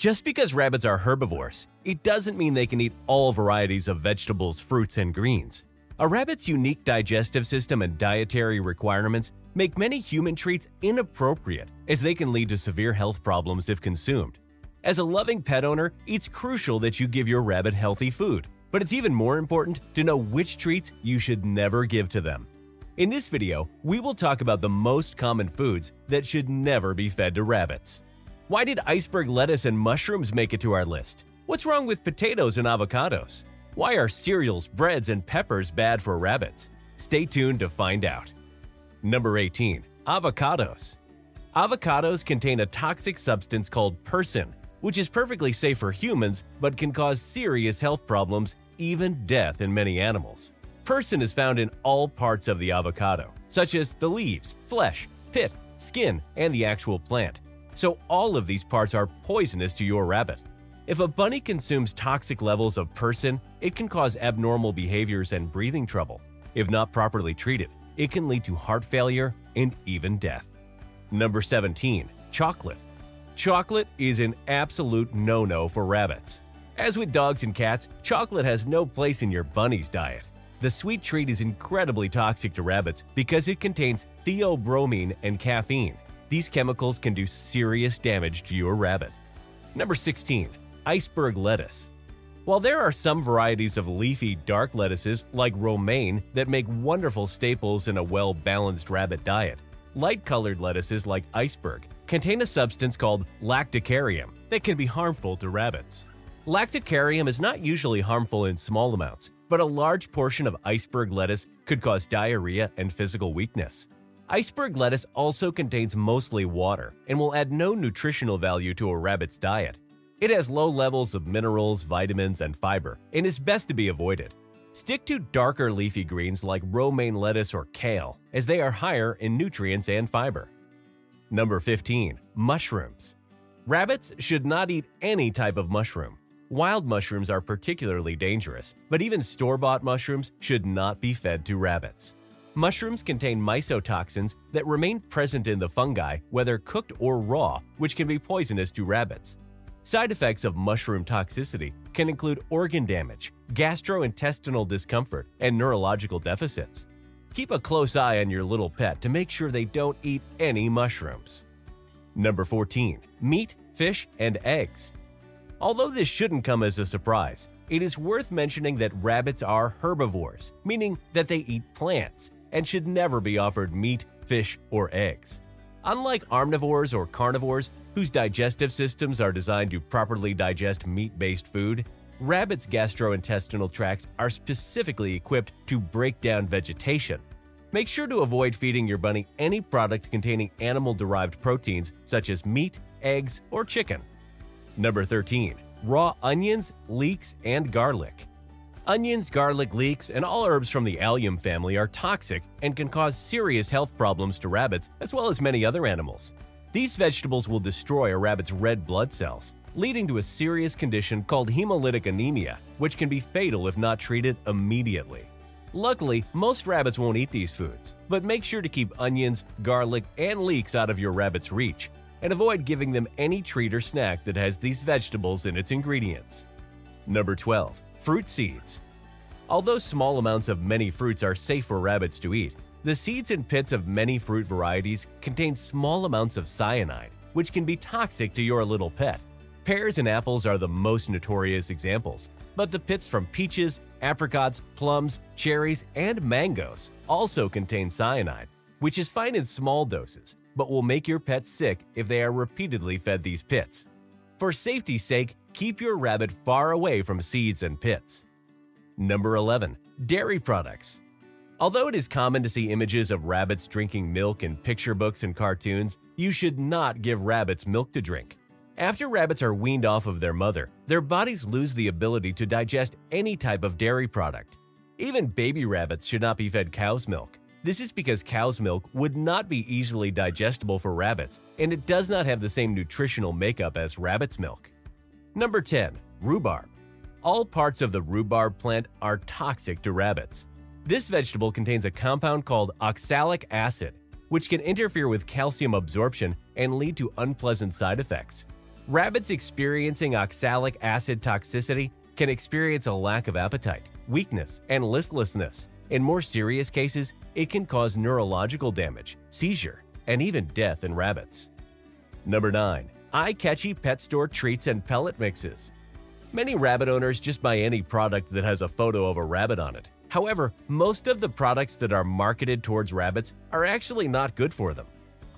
Just because rabbits are herbivores, it doesn't mean they can eat all varieties of vegetables, fruits, and greens. A rabbit's unique digestive system and dietary requirements make many human treats inappropriate as they can lead to severe health problems if consumed. As a loving pet owner, it's crucial that you give your rabbit healthy food, but it's even more important to know which treats you should never give to them. In this video, we will talk about the most common foods that should never be fed to rabbits. Why did iceberg lettuce and mushrooms make it to our list? What's wrong with potatoes and avocados? Why are cereals, breads, and peppers bad for rabbits? Stay tuned to find out. Number 18. Avocados. Avocados contain a toxic substance called persin, which is perfectly safe for humans but can cause serious health problems, even death in many animals. Persin is found in all parts of the avocado, such as the leaves, flesh, pit, skin, and the actual plant so all of these parts are poisonous to your rabbit. If a bunny consumes toxic levels of persin, it can cause abnormal behaviors and breathing trouble. If not properly treated, it can lead to heart failure and even death. Number 17. Chocolate. Chocolate is an absolute no-no for rabbits. As with dogs and cats, chocolate has no place in your bunny's diet. The sweet treat is incredibly toxic to rabbits because it contains theobromine and caffeine, these chemicals can do serious damage to your rabbit. Number 16. Iceberg lettuce. While there are some varieties of leafy dark lettuces like romaine that make wonderful staples in a well-balanced rabbit diet, light-colored lettuces like iceberg contain a substance called lactucarium that can be harmful to rabbits. Lactucarium is not usually harmful in small amounts, but a large portion of iceberg lettuce could cause diarrhea and physical weakness. Iceberg lettuce also contains mostly water and will add no nutritional value to a rabbit's diet. It has low levels of minerals, vitamins, and fiber, and is best to be avoided. Stick to darker leafy greens like romaine lettuce or kale, as they are higher in nutrients and fiber. Number 15. Mushrooms. Rabbits should not eat any type of mushroom. Wild mushrooms are particularly dangerous, but even store-bought mushrooms should not be fed to rabbits. Mushrooms contain mycotoxins that remain present in the fungi whether cooked or raw, which can be poisonous to rabbits. Side effects of mushroom toxicity can include organ damage, gastrointestinal discomfort, and neurological deficits. Keep a close eye on your little pet to make sure they don't eat any mushrooms. Number 14. Meat, fish, and eggs. Although this shouldn't come as a surprise, it is worth mentioning that rabbits are herbivores, meaning that they eat plants, and should never be offered meat, fish, or eggs. Unlike omnivores or carnivores, whose digestive systems are designed to properly digest meat-based food, rabbits' gastrointestinal tracts are specifically equipped to break down vegetation. Make sure to avoid feeding your bunny any product containing animal-derived proteins such as meat, eggs, or chicken. Number 13. Raw onions, leeks, and garlic. Onions, garlic, leeks, and all herbs from the allium family are toxic and can cause serious health problems to rabbits as well as many other animals. These vegetables will destroy a rabbit's red blood cells, leading to a serious condition called hemolytic anemia, which can be fatal if not treated immediately. Luckily, most rabbits won't eat these foods, but make sure to keep onions, garlic, and leeks out of your rabbit's reach, and avoid giving them any treat or snack that has these vegetables in its ingredients. Number 12. Fruit seeds. Although small amounts of many fruits are safe for rabbits to eat, the seeds and pits of many fruit varieties contain small amounts of cyanide, which can be toxic to your little pet. Pears and apples are the most notorious examples, but the pits from peaches, apricots, plums, cherries, and mangoes also contain cyanide, which is fine in small doses, but will make your pet sick if they are repeatedly fed these pits. For safety's sake, keep your rabbit far away from seeds and pits. Number 11. Dairy products. Although it is common to see images of rabbits drinking milk in picture books and cartoons, you should not give rabbits milk to drink. After rabbits are weaned off of their mother, their bodies lose the ability to digest any type of dairy product. Even baby rabbits should not be fed cow's milk. This is because cow's milk would not be easily digestible for rabbits, and it does not have the same nutritional makeup as rabbit's milk. Number 10. Rhubarb. All parts of the rhubarb plant are toxic to rabbits. This vegetable contains a compound called oxalic acid, which can interfere with calcium absorption and lead to unpleasant side effects. Rabbits experiencing oxalic acid toxicity can experience a lack of appetite, weakness, and listlessness. In more serious cases, it can cause neurological damage, seizure, and even death in rabbits. Number 9. Eye-catchy pet store treats and pellet mixes. Many rabbit owners just buy any product that has a photo of a rabbit on it. However, most of the products that are marketed towards rabbits are actually not good for them.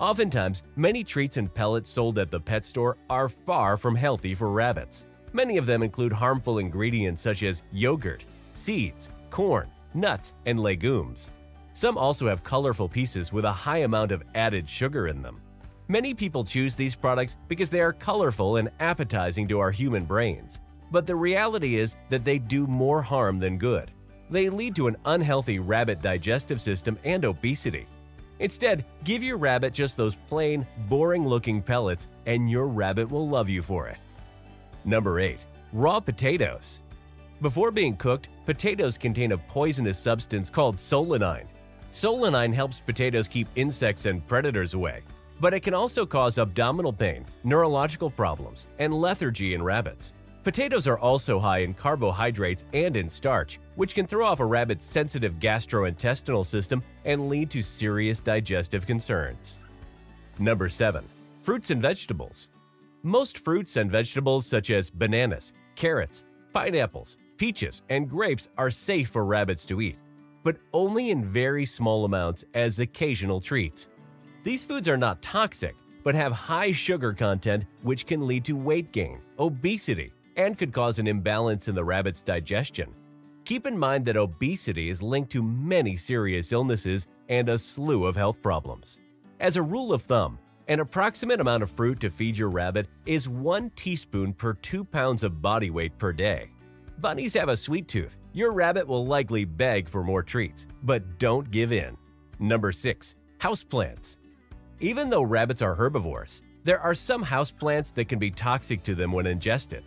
Oftentimes, many treats and pellets sold at the pet store are far from healthy for rabbits. Many of them include harmful ingredients such as yogurt, seeds, corn, nuts, and legumes. Some also have colorful pieces with a high amount of added sugar in them. Many people choose these products because they are colorful and appetizing to our human brains. But the reality is that they do more harm than good. They lead to an unhealthy rabbit digestive system and obesity. Instead, give your rabbit just those plain, boring looking pellets and your rabbit will love you for it. Number 8. Raw potatoes. Before being cooked, potatoes contain a poisonous substance called solanine. Solanine helps potatoes keep insects and predators away, but it can also cause abdominal pain, neurological problems, and lethargy in rabbits. Potatoes are also high in carbohydrates and in starch, which can throw off a rabbit's sensitive gastrointestinal system and lead to serious digestive concerns. Number 7. Fruits and vegetables. Most fruits and vegetables such as bananas, carrots, pineapples, peaches, and grapes are safe for rabbits to eat, but only in very small amounts as occasional treats. These foods are not toxic, but have high sugar content which can lead to weight gain, obesity, and could cause an imbalance in the rabbit's digestion. Keep in mind that obesity is linked to many serious illnesses and a slew of health problems. As a rule of thumb, an approximate amount of fruit to feed your rabbit is 1 teaspoon per 2 pounds of body weight per day. Bunnies have a sweet tooth. Your rabbit will likely beg for more treats, but don't give in. Number 6. Houseplants. Even though rabbits are herbivores, there are some houseplants that can be toxic to them when ingested.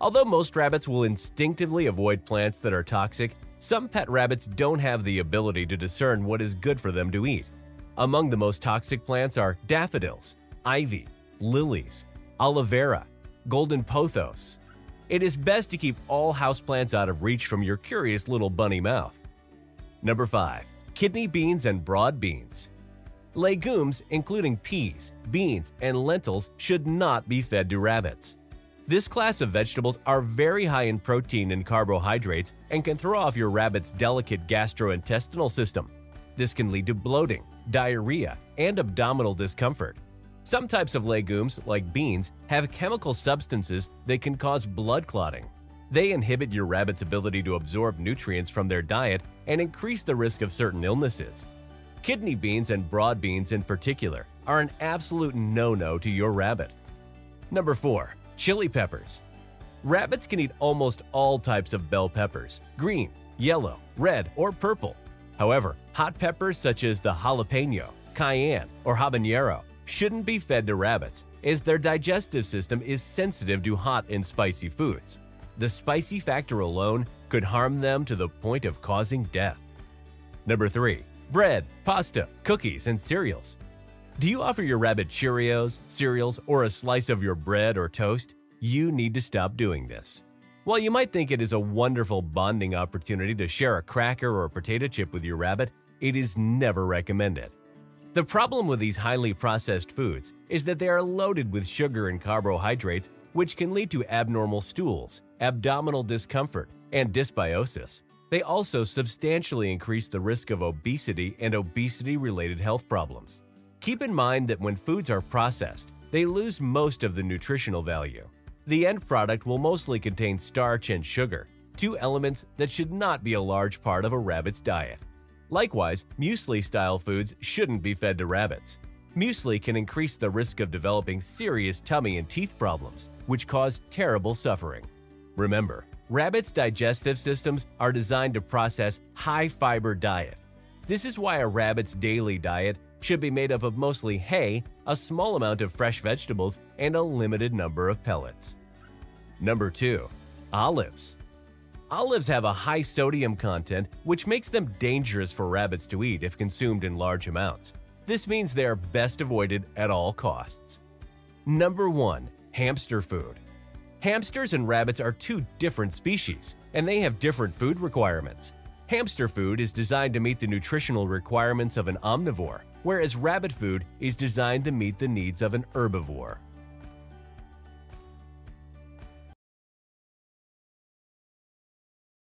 Although most rabbits will instinctively avoid plants that are toxic, some pet rabbits don't have the ability to discern what is good for them to eat. Among the most toxic plants are daffodils, ivy, lilies, aloe vera, golden pothos. It is best to keep all houseplants out of reach from your curious little bunny mouth. Number 5. Kidney beans and broad beans. Legumes, including peas, beans, and lentils, should not be fed to rabbits. This class of vegetables are very high in protein and carbohydrates and can throw off your rabbit's delicate gastrointestinal system. This can lead to bloating, diarrhea, and abdominal discomfort. Some types of legumes, like beans, have chemical substances that can cause blood clotting. They inhibit your rabbit's ability to absorb nutrients from their diet and increase the risk of certain illnesses. Kidney beans and broad beans in particular are an absolute no-no to your rabbit. Number 4. Chili peppers. Rabbits can eat almost all types of bell peppers green, yellow, red, or purple. However, hot peppers such as the jalapeno, cayenne, or habanero shouldn't be fed to rabbits as their digestive system is sensitive to hot and spicy foods. The spicy factor alone could harm them to the point of causing death. Number 3. Bread, pasta, cookies, and cereals. Do you offer your rabbit Cheerios, cereals, or a slice of your bread or toast? You need to stop doing this. While you might think it is a wonderful bonding opportunity to share a cracker or a potato chip with your rabbit, it is never recommended. The problem with these highly processed foods is that they are loaded with sugar and carbohydrates, which can lead to abnormal stools, abdominal discomfort, and dysbiosis. They also substantially increase the risk of obesity and obesity related health problems. Keep in mind that when foods are processed, they lose most of the nutritional value. The end product will mostly contain starch and sugar, two elements that should not be a large part of a rabbit's diet. Likewise, muesli-style foods shouldn't be fed to rabbits. Muesli can increase the risk of developing serious tummy and teeth problems, which cause terrible suffering. Remember, rabbits' digestive systems are designed to process high-fiber diet. This is why a rabbit's daily diet should be made up of mostly hay, a small amount of fresh vegetables, and a limited number of pellets. Number 2. Olives. Olives have a high sodium content, which makes them dangerous for rabbits to eat if consumed in large amounts. This means they are best avoided at all costs. Number 1. Hamster food. Hamsters and rabbits are two different species, and they have different food requirements. Hamster food is designed to meet the nutritional requirements of an omnivore, whereas rabbit food is designed to meet the needs of an herbivore.